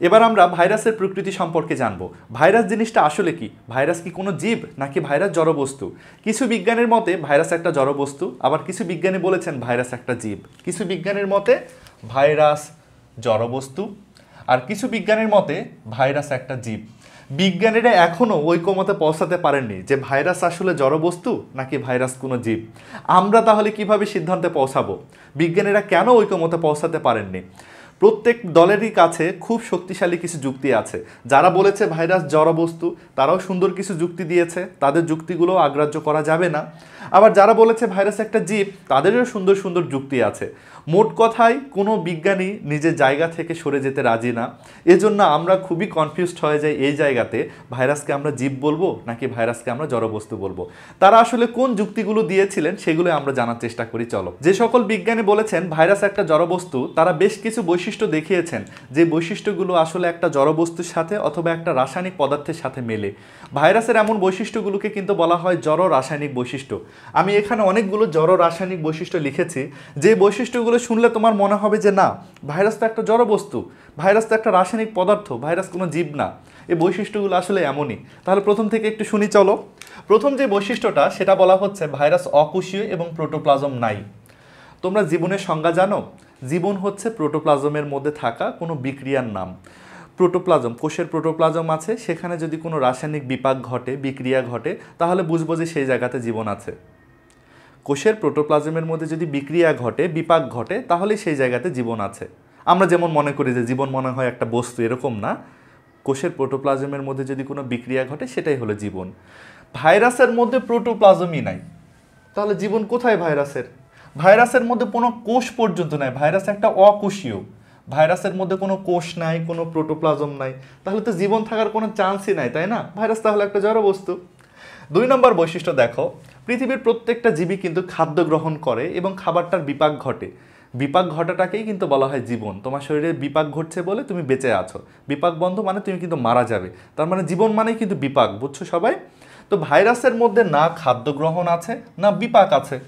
এবার আমরা ভাইরাসের প্রকৃতি সম্পর্কে জানব। ভাইরাস জিনিসটা আসলে কি? ভাইরাস কি কোনো জীব, নাকি ভাইরাস জড়বস্তু? কিছু বিজ্ঞানের মতে ভাইরাস একটা জড়বস্তু, আবার কিছু বিজ্ঞানী বলেছেন ভাইরাস একটা জীব। কিছু বিজ্ঞানের মতে ভাইরাস জড়বস্তু, আর কিছু বিজ্ঞানের মতে ভাইরাস একটা জীব। বিজ্ঞানীরা এখনও ঐক্যমতে পৌঁছাতে পারেননি যে ভাইরাস আসলে জড়বস্তু, নাকি ভাইরাস কোনো জীব। আমরা তাহলে কীভাবে সিদ্ধান্তে পৌঁছাবো? বিজ্ঞানীরা কেন ঐক্যমতে পৌঁছাতে পারেননি? প্রত্যেক দলেরই কাছে খুব শক্তিশালী কিছু যুক্তি আছে। যারা বলেছে, ভাইরাস জড়বস্তু তারাও সুন্দর কিছু যুক্তি দিয়েছে। তাদের যুক্তিগুলো অগ্রাহ্য করা যাবে না। আবার যারা বলেছে, ভাইরাস একটা জীব তাদেরও সুন্দর সুন্দর যুক্তি আছে। মোট কথায় কোনো বিজ্ঞানী নিজের জায়গা থেকে সরে যেতে রাজি না। এজন্য আমরা খুবই কনফিউজড হয়ে যাই এই জায়গাতে, ভাইরাসকে আমরা জীব বলব নাকি ভাইরাসকে আমরা জড়বস্তু বলব? তারা আসলে কোন যুক্তিগুলো দিয়েছিলেন সেগুলো আমরা জানার চেষ্টা করি, চলো। যে সকল বিজ্ঞানী বলেছেন ভাইরাস একটা জড়বস্তু, তারা বেশ কিছু বৈশিষ্ট্য দেখিয়েছেন। যে বৈশিষ্ট্যগুলো আসলে একটা জড়বস্তুর সাথে অথবা একটা রাসায়নিক পদার্থের সাথে মেলে। ভাইরাসের এমন বৈশিষ্ট্যগুলোকে কিন্তু বলা হয় জড় রাসায়নিক বৈশিষ্ট্য। আমি এখানে অনেকগুলো জড় রাসায়নিক বৈশিষ্ট্য লিখেছি। যে বৈশিষ্ট্যগুলো শুনলে তোমার মনে হবে যে না, ভাইরাস তো একটা জড়বস্তু, ভাইরাস তো একটা রাসায়নিক পদার্থ, ভাইরাস কোনো জীব না। এই বৈশিষ্ট্যগুলো আসলে এমনই। তাহলে প্রথম থেকে একটু শুনি, চলো। প্রথম যে বৈশিষ্ট্যটা, সেটা বলা হচ্ছে ভাইরাস অকুশীয় এবং প্রোটোপ্লাজম নাই। তোমরা জীবনের সংজ্ঞা জানো? জীবন হচ্ছে প্রোটোপ্লাজমের মধ্যে থাকা কোনো বিক্রিয়ার নাম। প্রোটোপ্লাজম, কোষের প্রোটোপ্লাজম আছে, সেখানে যদি কোনো রাসায়নিক বিপাক ঘটে, বিক্রিয়া ঘটে, তাহলে বুঝব যে সেই জায়গাতে জীবন আছে। কোষের প্রোটোপ্লাজমের মধ্যে যদি বিক্রিয়া ঘটে, বিপাক ঘটে তাহলে সেই জায়গাতে জীবন আছে। আমরা যেমন মনে করি যে জীবন মনে হয় একটা বস্তু, এরকম না। কোষের প্রোটোপ্লাজমের মধ্যে যদি কোনো বিক্রিয়া ঘটে, সেটাই হলো জীবন। ভাইরাসের মধ্যে প্রোটোপ্লাজমই নাই। তাহলে জীবন কোথায় ভাইরাসের? ভাইরাসের মধ্যে কোনো কোষ পর্যন্ত নাই। ভাইরাস একটা অকোষীয়। ভাইরাসের মধ্যে কোনো কোষ নাই, কোনো প্রোটোপ্লাজম নাই। তাহলে তো জীবন থাকার কোনো চান্সই নাই, তাই না? ভাইরাস তাহলে একটা জড় বস্তু দুই নম্বর বৈশিষ্ট্য দেখো। পৃথিবীর প্রত্যেকটা জীবী কিন্তু খাদ্য গ্রহণ করে এবং খাবারটার বিপাক ঘটে। বিপাক ঘটাটাকেই কিন্তু বলা হয় জীবন। তোমার শরীরে বিপাক ঘটছে বলে তুমি বেঁচে আছো। বিপাক বন্ধ মানে তুমি কিন্তু মারা যাবে। তার মানে জীবন মানেই কিন্তু বিপাক, বুঝছ সবাই? তো ভাইরাসের মধ্যে না খাদ্য গ্রহণ আছে, না বিপাক আছে।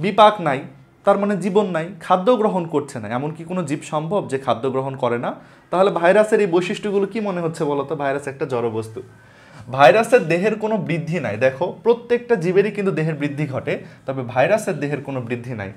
বিপাক নাই, তার মানে জীবন নাই, খাদ্য গ্রহণ করছে না। এমন কি কোনো জীব সম্ভব যে খাদ্য গ্রহণ করে না? তাহলে ভাইরাসের এই বৈশিষ্ট্যগুলো কি মনে হচ্ছে বলো তো ভাইরাস একটা জড়বস্তু। ভাইরাসের দেহের কোনো বৃদ্ধি নাই। দেখো, প্রত্যেকটা জীবেরই কিন্তু দেহের বৃদ্ধি ঘটে, তবে ভাইরাসের দেহের কোনো বৃদ্ধি নাই।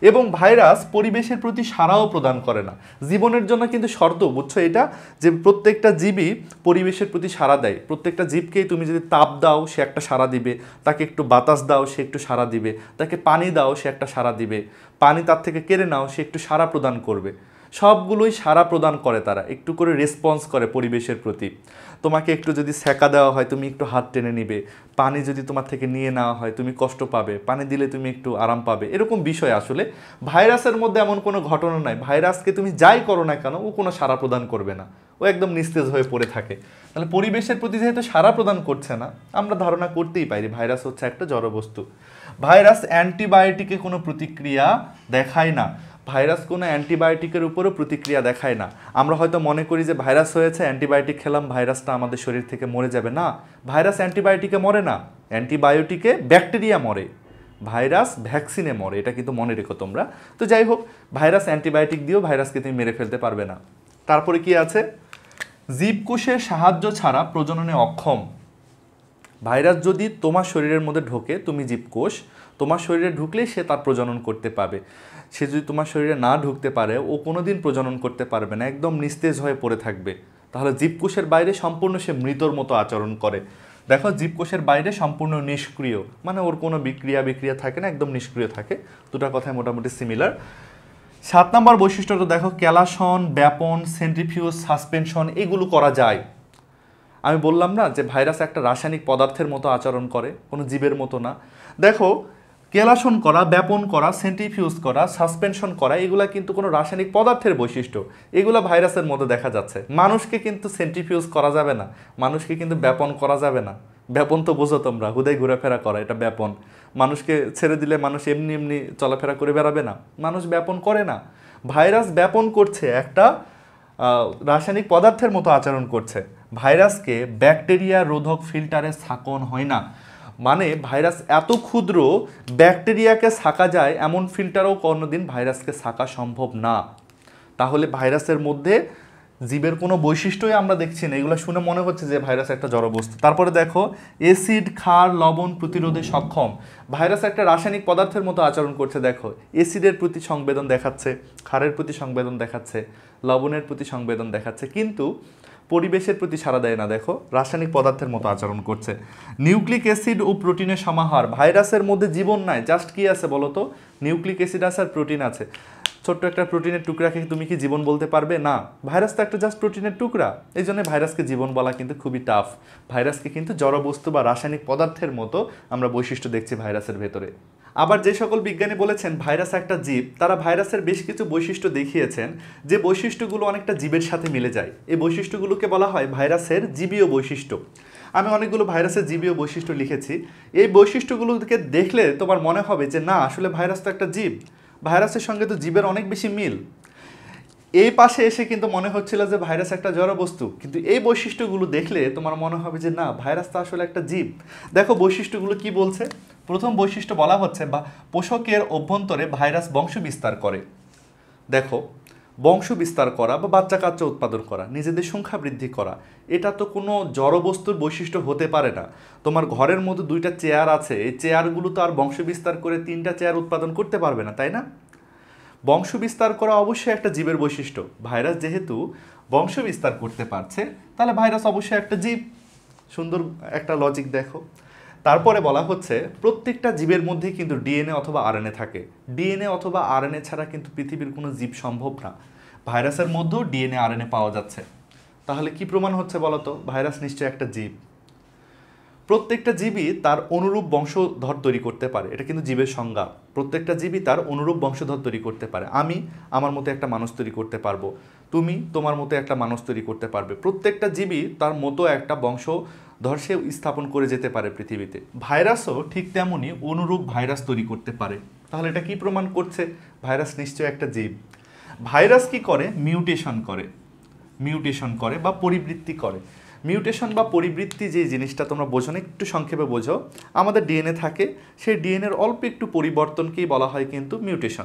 এবং ভাইরাস পরিবেশের প্রতি সাড়াও প্রদান করে না। জীবনের জন্য কিন্তু শর্ত, বুঝছ এটা? যে প্রত্যেকটা জীবই পরিবেশের প্রতি সাড়া দেয়। প্রত্যেকটা জীবকেই তুমি যদি তাপ দাও, সে একটা সাড়া দিবে। তাকে একটু বাতাস দাও, সে একটু সাড়া দিবে। তাকে পানি দাও, সে একটা সাড়া দিবে। পানি তার থেকে কেড়ে নাও, সে একটু সাড়া প্রদান করবে। সবগুলোই সারা প্রদান করে তারা, একটু করে রেসপন্স করে পরিবেশের প্রতি। তোমাকে একটু যদি সেকা দেওয়া হয়, তুমি একটু হাত টেনে নিবে। পানি যদি তোমার থেকে নিয়ে নেওয়া হয়, তুমি কষ্ট পাবে। পানি দিলে তুমি একটু আরাম পাবে। এরকম বিষয় আসলে। ভাইরাসের মধ্যে এমন কোনো ঘটনা নাই। ভাইরাসকে তুমি যাই করো না কেন, ও কোনো সারা প্রদান করবে না। ও একদম নিস্তেজ হয়ে পড়ে থাকে। তাহলে পরিবেশের প্রতি যেহেতু সারা প্রদান করছে না, আমরা ধারণা করতেই পারি ভাইরাস হচ্ছে একটা জড়বস্তু। ভাইরাস অ্যান্টিবায়োটিকে কোনো প্রতিক্রিয়া দেখায় না। ভাইরাস কোনো অ্যান্টিবায়োটিকের উপরও প্রতিক্রিয়া দেখায় না। আমরা হয়তো মনে করি যে ভাইরাস হয়েছে, অ্যান্টিবায়োটিক খেলাম, ভাইরাসটা আমাদের শরীর থেকে মরে যাবে। না, ভাইরাস অ্যান্টিবায়োটিকে মরে না, অ্যান্টিবায়োটিকে ব্যাকটেরিয়া মরে। ভাইরাস ভ্যাকসিনে মরে, এটা কিন্তু মনে রেখো তোমরা। তো যাই হোক, ভাইরাস অ্যান্টিবায়োটিক দিয়েও ভাইরাসকে তুমি মেরে ফেলতে পারবে না। তারপরে কি আছে? জীবকোষের সাহায্য ছাড়া প্রজননে অক্ষম। ভাইরাস যদি তোমার শরীরের মধ্যে ঢোকে, তুমি জীবকোষ, তোমার শরীরে ঢুকলেই সে তার প্রজনন করতে পাবে। সে যদি তোমার শরীরে না ঢুকতে পারে, ও কোনো দিন প্রজনন করতে পারবে না, একদম নিস্তেজ হয়ে পড়ে থাকবে। তাহলে জীবকোষের বাইরে সম্পূর্ণ সে মৃতর মতো আচরণ করে। দেখো, জীবকোষের বাইরে সম্পূর্ণ নিষ্ক্রিয় মানে ওর কোনো বিক্রিয়া বিক্রিয়া থাকে না, একদম নিষ্ক্রিয় থাকে। দুটা কথায় মোটামুটি সিমিলার সাত নম্বর বৈশিষ্ট্যটা দেখো, ক্যালাসন, ব্যাপন সেন্ট্রিফিউজ সাসপেনশন এগুলো করা যায়। আমি বললাম না যে ভাইরাস একটা রাসায়নিক পদার্থের মতো আচরণ করে, কোনো জীবের মতো না। দেখো কেলাসন করা, ব্যাপন করা, সেন্ট্রিফিউজ করা, সাসপেনশন করা, এগুলা কিন্তু কোনো রাসায়নিক পদার্থের বৈশিষ্ট্য। এগুলো ভাইরাসের মধ্যে দেখা যাচ্ছে। মানুষকে কিন্তু সেন্ট্রিফিউজ করা যাবে না। মানুষকে কিন্তু ব্যাপন করা যাবে না। ব্যাপন তো বোঝো তোমরা, হুদাই ঘোরাফেরা করা, এটা ব্যাপন। মানুষকে ছেড়ে দিলে মানুষ এমনি এমনি চলাফেরা করে বেড়াবে না। মানুষ ব্যাপন করে না। ভাইরাস ব্যাপন করছে একটা রাসায়নিক পদার্থের মতো আচরণ করছে। ভাইরাসকে ব্যাকটেরিয়া রোধক ফিল্টারে ছাকন হয় না। মানে ভাইরাস এত ক্ষুদ্র, ব্যাকটেরিয়াকে ছাকা যায়, এমন ফিল্টারও কোনোদিন ভাইরাসকে ছাকা সম্ভব না। তাহলে ভাইরাসের মধ্যে জীবের কোনো বৈশিষ্ট্যই আমরা দেখছি না। এগুলো শুনে মনে হচ্ছে যে ভাইরাস একটা জড়বস্তু তারপরে দেখো এসিড ক্ষার, লবণ প্রতিরোধে সক্ষম। ভাইরাস একটা রাসায়নিক পদার্থের মতো আচরণ করছে, দেখো। এসিডের প্রতি সংবেদন দেখাচ্ছে, ক্ষারের প্রতি সংবেদন দেখাচ্ছে, লবণের প্রতি সংবেদন দেখাচ্ছে। কিন্তু পরিবেশের প্রতি সাড়া দেয় না, দেখো। রাসায়নিক পদার্থের মতো আচরণ করছে। নিউক্লিক অ্যাসিড ও প্রোটিনের সমাহার। ভাইরাসের মধ্যে জীবন নাই, জাস্ট কি আছে বলতো নিউক্লিক অ্যাসিড আছে আর প্রোটিন আছে। ছোট্ট একটা প্রোটিনের টুকরাকে তুমি কি জীবন বলতে পারবে? না। ভাইরাস তো একটা জাস্ট প্রোটিনের টুকরা। এই জন্য ভাইরাসকে জীবন বলা কিন্তু খুবই টাফ ভাইরাসকে কিন্তু জড়বস্তু বা রাসায়নিক পদার্থের মতো আমরা বৈশিষ্ট্য দেখছি ভাইরাসের ভেতরে। আবার যে সকল বিজ্ঞানী বলেছেন, ভাইরাস একটা জীব, তারা ভাইরাসের বেশ কিছু বৈশিষ্ট্য দেখিয়েছেন, যে বৈশিষ্ট্যগুলো অনেকটা জীবের সাথে মিলে যায়। এই বৈশিষ্ট্যগুলোকে বলা হয় ভাইরাসের জীবীয় বৈশিষ্ট্য। আমি অনেকগুলো ভাইরাসের জীবীয় বৈশিষ্ট্য লিখেছি। এই বৈশিষ্ট্যগুলোকে দেখলে তোমার মনে হবে যে, না, আসলে ভাইরাস তো একটা জীব। ভাইরাসের সঙ্গে তো জীবের অনেক বেশি মিল। এই পাশে এসে কিন্তু মনে হচ্ছিল যে ভাইরাস একটা জড় বস্তু। কিন্তু এই বৈশিষ্ট্যগুলো দেখলে তোমার মনে হবে যে না, ভাইরাস তো আসলে একটা জীব। দেখো বৈশিষ্ট্যগুলো কি বলছে? প্রথম বৈশিষ্ট্য বলা হচ্ছে বা পোষকের অভ্যন্তরে ভাইরাস বংশ বিস্তার করে। দেখো বংশ বিস্তার করা বা বাচ্চা কাচ্চা উৎপাদন করা, নিজেদের সংখ্যা বৃদ্ধি করা, এটা তো কোনো জড়বস্তুর বৈশিষ্ট্য হতে পারে না। তোমার ঘরের মধ্যে দুইটা চেয়ার আছে, এই চেয়ারগুলো তো আর বংশ বিস্তার করে তিনটা চেয়ার উৎপাদন করতে পারবে না, তাই না? বংশ বিস্তার করা অবশ্যই একটা জীবের বৈশিষ্ট্য। ভাইরাস যেহেতু বংশ বিস্তার করতে পারছে, তাহলে ভাইরাস অবশ্যই একটা জীব। সুন্দর একটা লজিক দেখো। তারপরে বলা হচ্ছে, প্রত্যেকটা জীবের মধ্যেই কিন্তু ডিএনএ অথবা আরএনএ থাকে। ডিএনএ অথবা আরএনএ ছাড়া কিন্তু পৃথিবীর কোনো জীব সম্ভব না। ভাইরাসের মধ্যেও ডিএনএ, আরএনএ পাওয়া যাচ্ছে। তাহলে কি প্রমাণ হচ্ছে বলতো? ভাইরাস নিশ্চয়ই একটা জীব। প্রত্যেকটা জীবই তার অনুরূপ বংশধর তৈরি করতে পারে। এটা কিন্তু জীবের সংজ্ঞা। প্রত্যেকটা জীবই তার অনুরূপ বংশধর তৈরি করতে পারে। আমি আমার মতো একটা মানুষ তৈরি করতে পারব। তুমি তোমার মতো একটা মানুষ তৈরি করতে পারবে। প্রত্যেকটা জীবই তার মতো একটা বংশধর সে স্থাপন করে যেতে পারে পৃথিবীতে। ভাইরাসও ঠিক তেমনই অনুরূপ ভাইরাস তৈরি করতে পারে। তাহলে এটা কি প্রমাণ করছে? ভাইরাস নিশ্চয় একটা জীব। ভাইরাস কি করে? মিউটেশন করে। মিউটেশন করে বা পরিবৃত্তি করে। মিউটেশন বা পরিবৃত্তি যে জিনিসটা তোমরা বোঝো না, একটু সংক্ষেপে বোঝো। আমাদের ডিএনএ থাকে। সেই ডিএনএর অল্প একটু পরিবর্তনকেই বলা হয় কিন্তু মিউটেশন।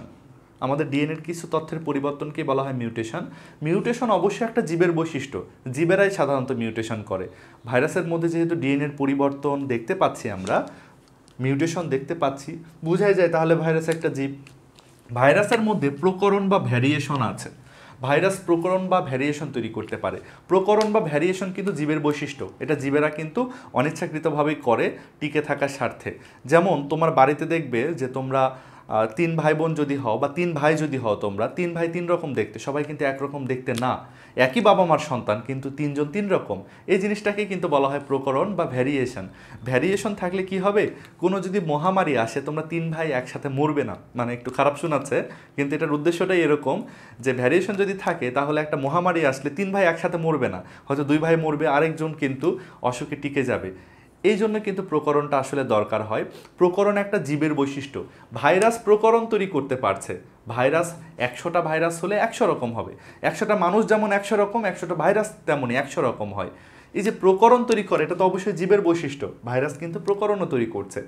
আমাদের ডিএনএর কিছু তথ্যের পরিবর্তনকে বলা হয় মিউটেশন। মিউটেশন অবশ্যই একটা জীবের বৈশিষ্ট্য। জীবেরাই সাধারণত মিউটেশন করে। ভাইরাসের মধ্যে যেহেতু ডিএনএর পরিবর্তন দেখতে পাচ্ছি আমরা, মিউটেশন দেখতে পাচ্ছি, বোঝাই যায় তাহলে ভাইরাস একটা জীব। ভাইরাসের মধ্যে প্রকরণ বা ভ্যারিয়েশন আছে। ভাইরাস প্রকরণ বা ভ্যারিয়েশন তৈরি করতে পারে। প্রকরণ বা ভ্যারিয়েশন কিন্তু জীবের বৈশিষ্ট্য। এটা জীবেরা কিন্তু অনিচ্ছাকৃতভাবেই করে টিকে থাকার স্বার্থে। যেমন তোমার বাড়িতে দেখবে যে তোমরা তিন ভাই বোন যদি হও বা তিন ভাই যদি হও তোমরা, তিন ভাই তিন রকম দেখতে, সবাই কিন্তু একরকম দেখতে না। একই বাবা মার সন্তান, কিন্তু তিনজন তিন রকম। এই জিনিসটাকে কিন্তু বলা হয় প্রকরণ বা ভ্যারিয়েশন ভ্যারিয়েশন থাকলে কি হবে? কোনো যদি মহামারী আসে, তোমরা তিন ভাই একসাথে মরবে না। মানে একটু খারাপ শোনাচ্ছে, কিন্তু এটার উদ্দেশ্যটাই এরকম যে ভ্যারিয়েশন যদি থাকে, তাহলে একটা মহামারী আসলে তিন ভাই একসাথে মরবে না। হয়তো দুই ভাই মরবে, আরেকজন কিন্তু অসুখে টিকে যাবে। এই জন্য কিন্তু প্রকরণটা আসলে দরকার হয়। প্রকরণ একটা জীবের বৈশিষ্ট্য। ভাইরাস প্রকরণ তৈরি করতে পারছে। ভাইরাস একশোটা ভাইরাস হলে একশো রকম হবে। একশোটা মানুষ যেমন একশো রকম, একশোটা ভাইরাস তেমনই একশো রকম হয়। এই যে প্রকরণ তৈরি করে, এটা তো অবশ্যই জীবের বৈশিষ্ট্য। ভাইরাস কিন্তু প্রকরণও তৈরি করছে।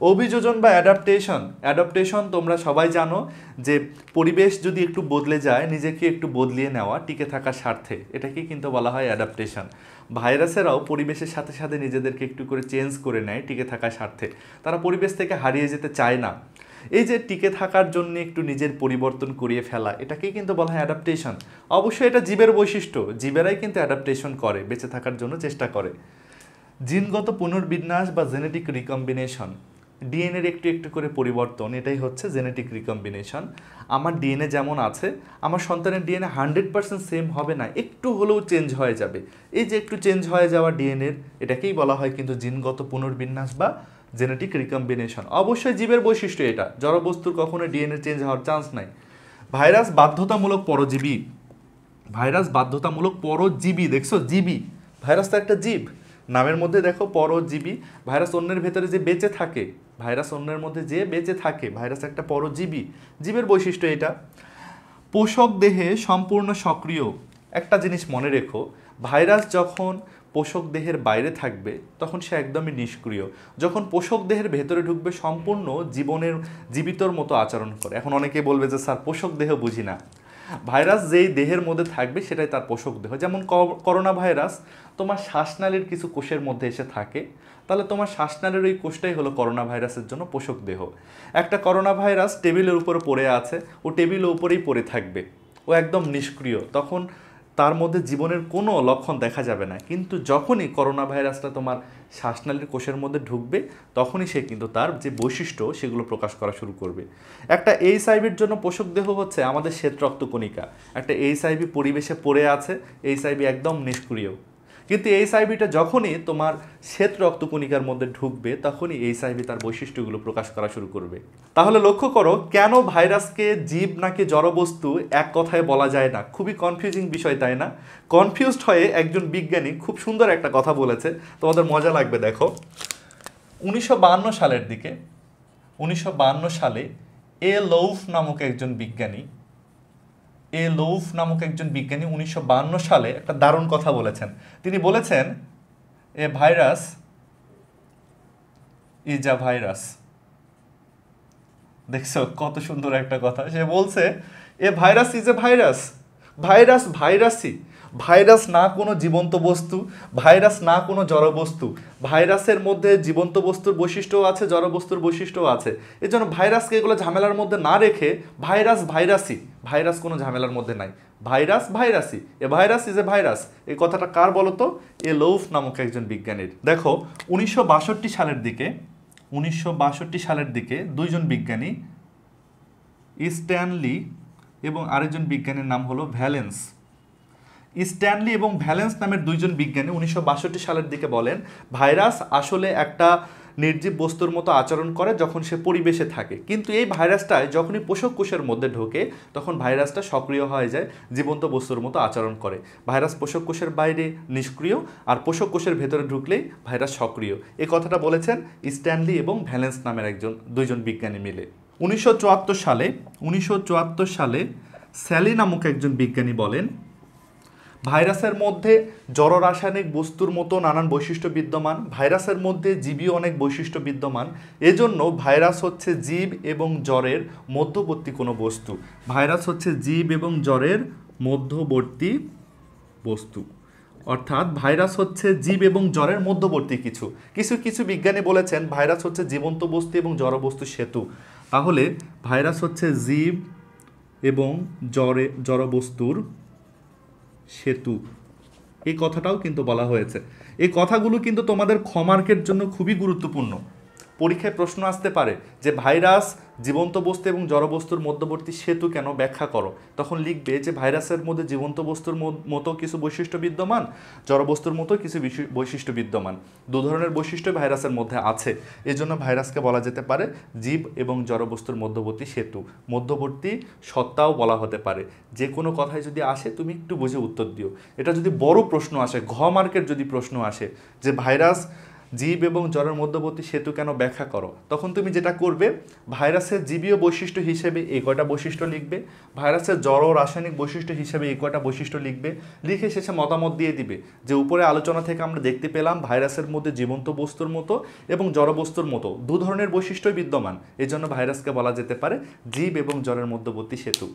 অভিযোজন বা অ্যাডাপ্টেশন অ্যাডাপ্টেশন তোমরা সবাই জানো যে পরিবেশ যদি একটু বদলে যায়, নিজেকে একটু বদলিয়ে নেওয়া, টিকে থাকার স্বার্থে, এটাকে কিন্তু বলা হয় অ্যাডাপ্টেশন ভাইরাসেরাও পরিবেশের সাথে সাথে নিজেদেরকে একটু করে চেঞ্জ করে নেয়, টিকে থাকার স্বার্থে। তারা পরিবেশ থেকে হারিয়ে যেতে চায় না। এই যে টিকে থাকার জন্য একটু নিজের পরিবর্তন করিয়ে ফেলা, এটাকেই কিন্তু বলা হয় অ্যাডাপ্টেশন অবশ্যই এটা জীবের বৈশিষ্ট্য, জীবেরাই কিন্তু অ্যাডাপ্টেশন করে, বেঁচে থাকার জন্য চেষ্টা করে। জিনগত পুনর্বিন্যাস বা জেনেটিক রিকম্বিনেশন ডিএনএর একটু একটু করে পরিবর্তন, এটাই হচ্ছে জেনেটিক রিকম্বিনেশন আমার ডিএনএ যেমন আছে, আমার সন্তানের ডিএনএ হান্ড্রেড পার্সেন্ট সেম হবে না, একটু হলেও চেঞ্জ হয়ে যাবে। এই যে একটু চেঞ্জ হয়ে যাওয়া ডিএনএর এটাকেই বলা হয় কিন্তু জিনগত পুনর্বিন্যাস বা জেনেটিক রিকম্বিনেশন অবশ্যই জীবের বৈশিষ্ট্য এটা জড়বস্তুর কখনো ডিএনএ চেঞ্জ হওয়ার চান্স নাই। ভাইরাস বাধ্যতামূলক পরজীবী, ভাইরাস বাধ্যতামূলক পরজীবী, দেখছ? জীবী। ভাইরাস তো একটা জীব। নামের মধ্যে দেখো পরজীবী। ভাইরাস অন্যের ভেতরে যে বেঁচে থাকে ভাইরাস অন্যের মধ্যে যে বেঁচে থাকে, ভাইরাস একটা পরজীবী, জীবের বৈশিষ্ট্য এটা। পোষক দেহে সম্পূর্ণ সক্রিয়। একটা জিনিস মনে রেখো, ভাইরাস যখন পোষক দেহের বাইরে থাকবে, তখন সে একদমই নিষ্ক্রিয়। যখন পোষক দেহের ভেতরে ঢুকবে, সম্পূর্ণ জীবনের, জীবিতর মতো আচরণ করে। এখন অনেকে বলবে যে, স্যার, পোষক দেহ বুঝি না। ভাইরাস যেই দেহের মধ্যে থাকবে সেটাই তার পোষক দেহ। যেমন করোনা ভাইরাস তোমার শ্বাসনালীর কিছু কোষের মধ্যে এসে থাকে, তাহলে তোমার শ্বাসনালীর ওই কোষটাই হলো করোনা ভাইরাসের জন্য পোষক দেহ। একটা করোনা ভাইরাস টেবিলের উপরে পড়ে আছে, ও টেবিলের উপরেই পড়ে থাকবে। ও একদম নিষ্ক্রিয়। তখন তার মধ্যে জীবনের কোনো লক্ষণ দেখা যাবে না। কিন্তু যখনই করোনা ভাইরাসটা তোমার শ্বাসনালীর কোষের মধ্যে ঢুকবে, তখনই সে কিন্তু তার যে বৈশিষ্ট্য, সেগুলো প্রকাশ করা শুরু করবে। একটা এইচ আইভির জন্য পোষক দেহ হচ্ছে আমাদের শ্বেত রক্তকণিকা একটা এইচ আইভি পরিবেশে পড়ে আছে এইচ আইভি একদম নিষ্ক্রিয়। কিন্তু এই সাইবিটা যখনই তোমার শ্বেত রক্তকণিকার মধ্যে ঢুকবে, তখনই এই সাইবি তার বৈশিষ্ট্যগুলো প্রকাশ করা শুরু করবে। তাহলে লক্ষ্য করো, কেন ভাইরাসকে জীব নাকি জড়বস্তু এক কথায় বলা যায় না? খুবই কনফিউজিং বিষয়, তাই না? কনফিউজড হয়ে একজন বিজ্ঞানী খুব সুন্দর একটা কথা বলেছে। তোমাদের মজা লাগবে, দেখো। উনিশশো সালের দিকে, উনিশশো সালে এ লৌফ নামক একজন বিজ্ঞানী এ লৌফ নামক একজন বিজ্ঞানী উনিশশো সালে একটা দারুণ কথা বলেছেন। তিনি বলেছেন, a virus is a virus. দেখছ কত সুন্দর একটা কথা। সে বলছে, a virus is a virus. Virus, ভাইরাসই। Virus না কোনো জীবন্ত বস্তু, ভাইরাস না কোনো জড়বস্তু ভাইরাসের মধ্যে জীবন্ত বস্তুর বৈশিষ্ট্যও আছে জড়বস্তুর বৈশিষ্ট্যও আছে। এই জন্য ভাইরাসকে এগুলো ঝামেলার মধ্যে না রেখে ভাইরাস ভাইরাসই, ভাইরাস কোনো ঝামেলার মধ্যে নাই। Virus ভাইরাসই, a virus is a virus. এই কথাটা কার বলতো? এ লৌফ নামক একজন বিজ্ঞানীর। দেখো, উনিশশো বাষট্টি সালের দিকে, উনিশশো বাষট্টি সালের দিকে দুইজন বিজ্ঞানী, স্ট্যানলি এবং আরেকজন বিজ্ঞানীর নাম হলো ভ্যালেন্স। স্ট্যানলি এবং ভ্যালেন্স নামের দুইজন বিজ্ঞানী উনিশশো বাষট্টি সালের দিকে বলেন, ভাইরাস আসলে একটা নির্জীব বস্তুর মতো আচরণ করে যখন সে পরিবেশে থাকে। কিন্তু এই ভাইরাসটায় যখনই পোষক কোষের মধ্যে ঢোকে, তখন ভাইরাসটা সক্রিয় হয়ে যায়, জীবন্ত বস্তুর মতো আচরণ করে। ভাইরাস পোষক কোষের বাইরে নিষ্ক্রিয় আর পোষক কোষের ভেতরে ঢুকলেই ভাইরাস সক্রিয়। এই কথাটা বলেছেন স্ট্যানলি এবং ভ্যালেন্স নামের একজন, দুইজন বিজ্ঞানী মিলে। উনিশশো চুয়াত্তর সালে, উনিশশো চুয়াত্তর সালে স্যালি নামক একজন বিজ্ঞানী বলেন ভাইরাসের মধ্যে জড় রাসায়নিক বস্তুর মতো নানান বৈশিষ্ট্য বিদ্যমান, ভাইরাসের মধ্যে জীবীয় অনেক বৈশিষ্ট্য বিদ্যমান। এজন্য ভাইরাস হচ্ছে জীব এবং জ্বরের মধ্যবর্তী কোনো বস্তু। ভাইরাস হচ্ছে জীব এবং জ্বরের মধ্যবর্তী বস্তু। অর্থাৎ ভাইরাস হচ্ছে জীব এবং জ্বরের মধ্যবর্তী কিছু। কিছু কিছু বিজ্ঞানী বলেছেন ভাইরাস হচ্ছে জীবন্ত বস্তু এবং জড়বস্তু সেতু। তাহলে ভাইরাস হচ্ছে জীব এবং জ্বরে জড়বস্তুর সেতু। এই কথাটাও কিন্তু বলা হয়েছে। এই কথাগুলো কিন্তু তোমাদের ক্ষমার্কের জন্য খুবই গুরুত্বপূর্ণ। পরীক্ষায় প্রশ্ন আসতে পারে যে, ভাইরাস, জীবন্ত বস্তু এবং জড়বস্তুর মধ্যবর্তী সেতু কেন ব্যাখ্যা করো? তখন লিখবে যে, ভাইরাসের মধ্যে জীবন্ত বস্তুর মতো কিছু বৈশিষ্ট্য বিদ্যমান জড়বস্তুর মতো কিছু বিশি- বৈশিষ্ট্য বিদ্যমান। দু ধরনের বৈশিষ্ট্য ভাইরাসের মধ্যে আছে। এজন্য ভাইরাসকে বলা যেতে পারে জীব এবং জড়বস্তুর মধ্যবর্তী সেতু। মধ্যবর্তী সত্তাও বলা হতে পারে। যে কোনো কথায় যদি আসে, তুমি একটু বুঝে উত্তর দিও। এটা যদি বড় প্রশ্ন আসে, ঘ মার্কের যদি প্রশ্ন আসে যে, ভাইরাস জীব এবং জ্বরের মধ্যবর্তী সেতু কেন ব্যাখ্যা করো? তখন তুমি যেটা করবে, ভাইরাসের জীবীয় বৈশিষ্ট্য হিসেবে এই কয়টা বৈশিষ্ট্য লিখবে, ভাইরাসের জড় ও রাসায়নিক বৈশিষ্ট্য হিসেবে এই কয়টা বৈশিষ্ট্য লিখবে, লিখে শেষে মতামত দিয়ে দিবে যে উপরে আলোচনা থেকে আমরা দেখতে পেলাম ভাইরাসের মধ্যে জীবন্ত বস্তুর মতো এবং জড় বস্তুর মতো। দু ধরনের বৈশিষ্ট্যই বিদ্যমান, এজন্য ভাইরাসকে বলা যেতে পারে জীব এবং জ্বরের মধ্যবর্তী সেতু।